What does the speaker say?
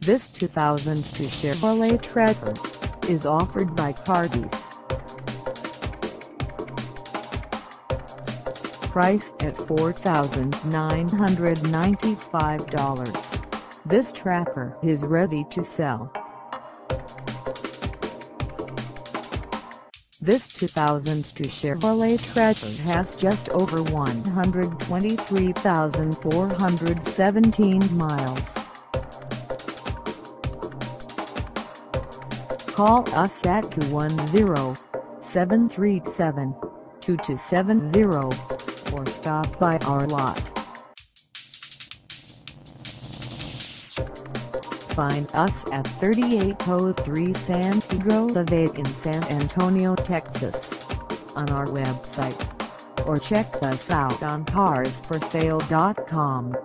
This 2002 Chevrolet Tracker is offered by Car Biz. Price at $4,995. This tracker is ready to sell. This 2002 Chevrolet Tracker has just over 123,417 miles. Call us at 210-737-2270 or stop by our lot. Find us at 3803 San Pedro Levade in San Antonio, Texas on our website or check us out on carsforsale.com.